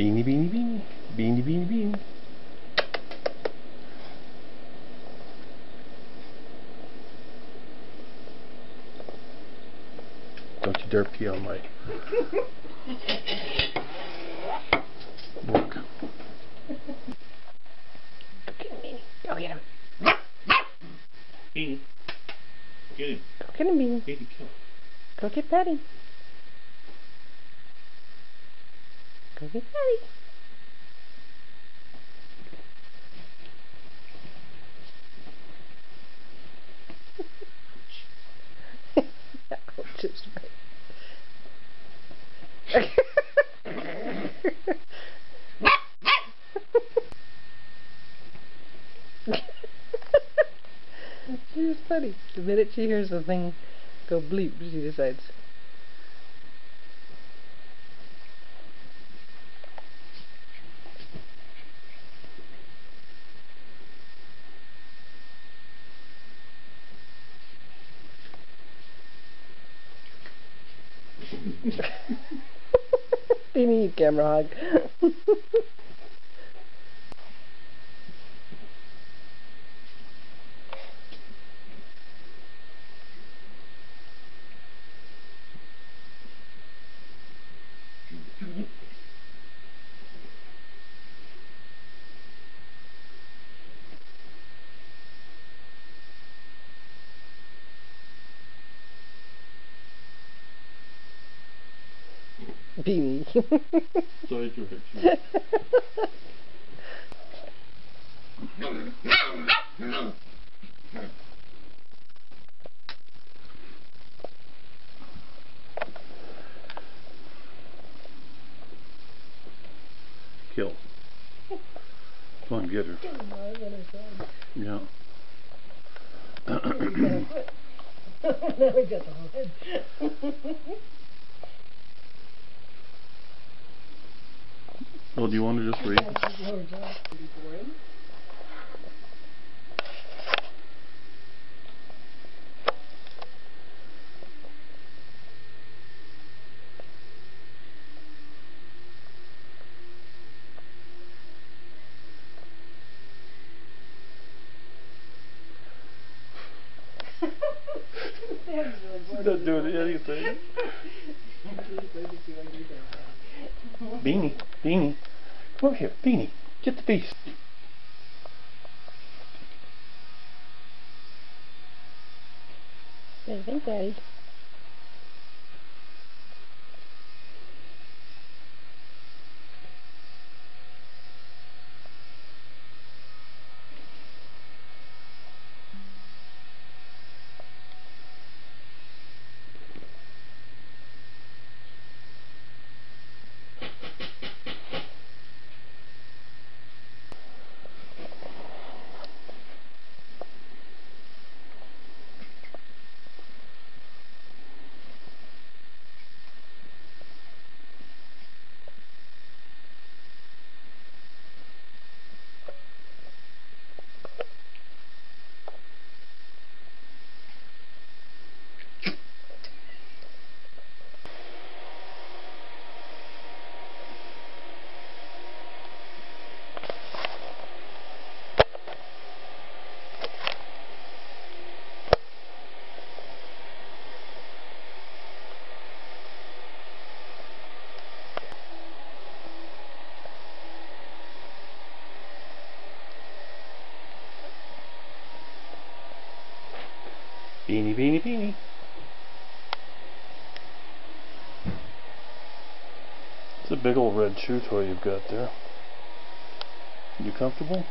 Beanie, beanie, beanie. Beanie, beanie, beanie. Don't you dare pee on my book. Go get him. Beanie. Get him. Go get him, Beanie. Beanie, kill him. Go get Betty. Go get Betty. Ouch, it's right. Funny. The minute she hears the thing go bleep, she decides. need camera hug. Beanie. Side direction. Kill. Come on, get her. Yeah. now we got the whole head. Well, do you want to just read? She's not doing anything. Beanie, Beanie, come over here, Beanie, get the beast. I think Daddy. Beanie, beanie, beanie. It's a big old red chew toy you've got there. You comfortable?